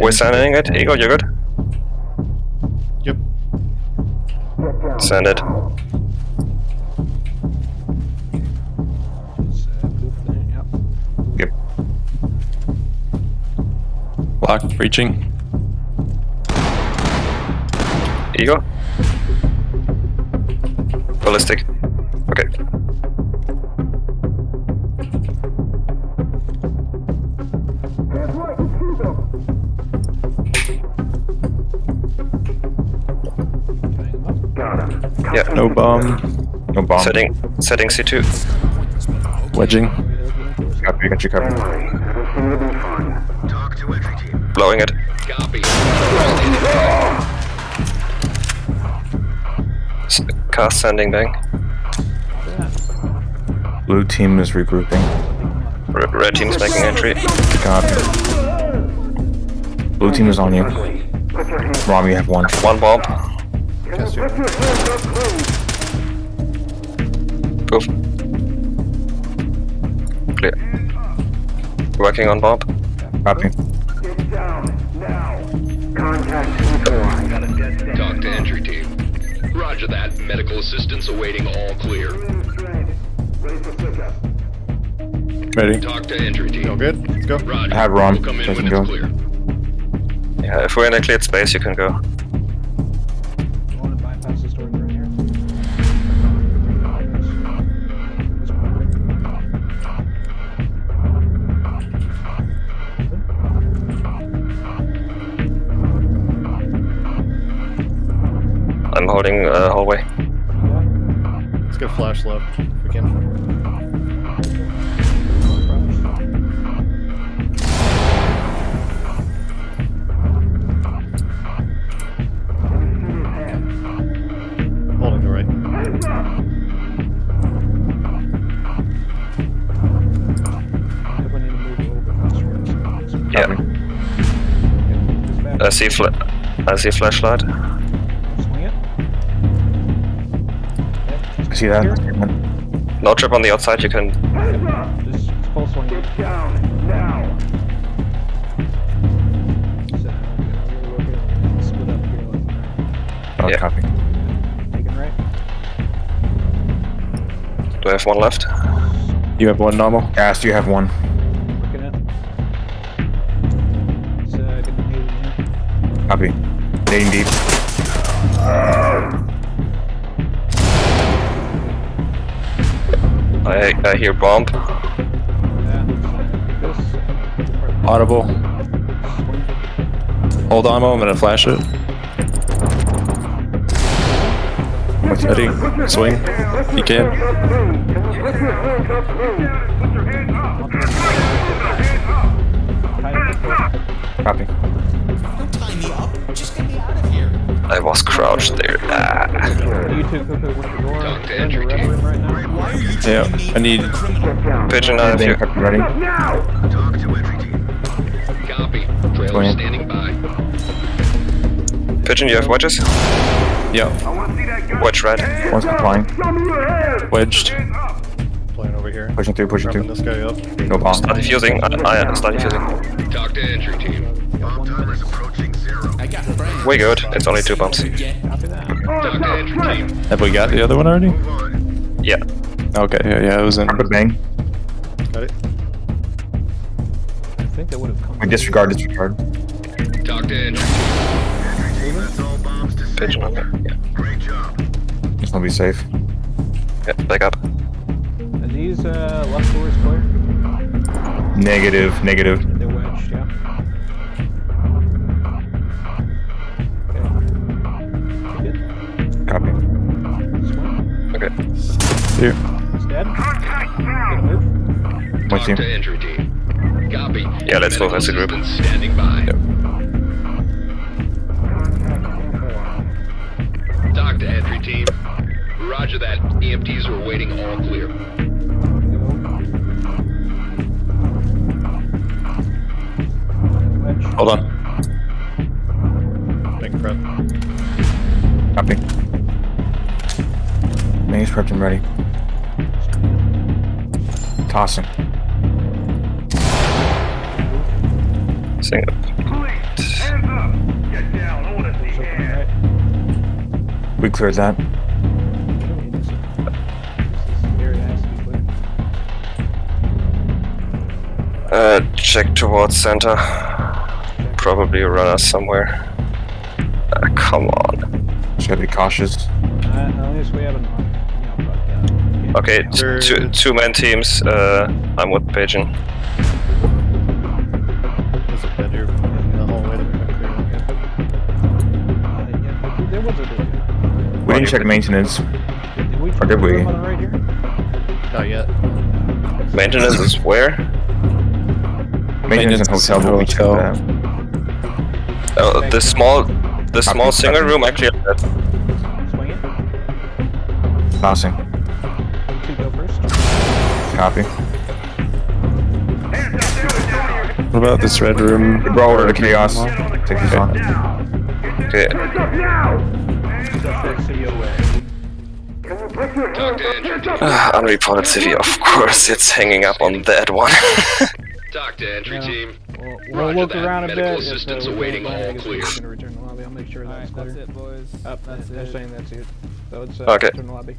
We're sending it. Ego, you're good? Yep. Send it. It's, uh, poof there, yep. Yep. Lock, breaching. Ego? Ballistic. No bomb. No bomb. Setting setting C2. Wedging. Copy, got you covered. Blowing it. S- Cast sending bang. Blue team is regrouping. R- red team's making entry. Copy. Blue team is on you. Rom, you have one. One bomb. Cast two. Poof. Clear. Working on bomb. Copy. Talk to entry team. Roger that. Medical assistance awaiting all clear. Ready. Talk to entry All team. good? Let's go. Roger. I have Ron. We'll come in Doesn't when go. it's clear. Yeah, if we're in a cleared space, you can go. I'm holding uh, hallway. Let's get flash left if we can. Holding the right. If we need to move a little bit faster. so- Yeah. I see fla- I see flashlight. See that. No trip on the outside. You can. Just just full swing it. Down now. Split up here like that. Oh, Yeah. copy. Taking right. Do I have one left? You have one normal. Gas, you have one. Working it. It's, uh, getting heated in here. Copy. Nading deep. I I hear bomb. Yeah. This. Audible. Swing. Hold ammo. I'm gonna flash it. Ready. Swing. You can. Copy. Right now. Why are you Yeah. I need. like a criminal? Pigeon, I have Nading you. ready. Talk to entry. Copy. Trailer standing by. Pigeon, you have wedges? Yeah. Wedge red. One's complying. Wedged. Playing over here. Pushing through, pushing through. this guy up. No bomb. Start defusing. I, uh, I uh, start defusing. Talk to entry team. I got friends. We good. It's only two bombs. Yeah. Copy that. Talk to entry team. Have we got the other one already? Yeah. Okay. Yeah. Yeah. It was in. Good bang. Got it. I think that would have come. We disregard, disregard. Talk to entry Pigeon on there. Yeah. Just wanna be safe. Yeah. Back up. Are these uh, left doors clear? Negative, negative. Here. It's dead. Gonna Talk team. to entry team. Copy. Yeah, let's move as a group. Medical Standing by. Yep. Talk to entry team. Roger that. EMTs are awaiting all clear. Hold on. Make prep. Copy. Maze prepped and ready. Tossing. Sing up. So, right? We cleared that. We don't need this. This area has to be clear. Uh, check towards center. Probably run us somewhere. Uh, come on. Should be cautious. Uh, at least we haven't. You know, but, uh, Okay, t- There- two two man teams. Uh, I'm with Pigeon. There's a bed here in the hallway we're clearing. Uh, yeah, there was a door. We didn't check maintenance. Did we? Or did we? room right? Not yet. Maintenance is where? Maintenance and Maintenance hotel, but we checked hotel. that. Oh, the small, the small single room actually. Swing it. Passing. Two go first. Copy. What about this red room? We brought order to chaos. Take this on. Okay. Stuff city away. Talk to entry team. Uh, unreported civvy, of course. It's hanging up on that one. Talk to entry Yeah. team. We'll, we'll Roger look that. around a Medical bit. If, uh, assistance we awaiting find all anything, clear. it's gonna return to the lobby. I'll make sure that's Alright, clear. that's it, boys. Up, That's they're it. saying that's it. So it's uh, Okay. return to the lobby.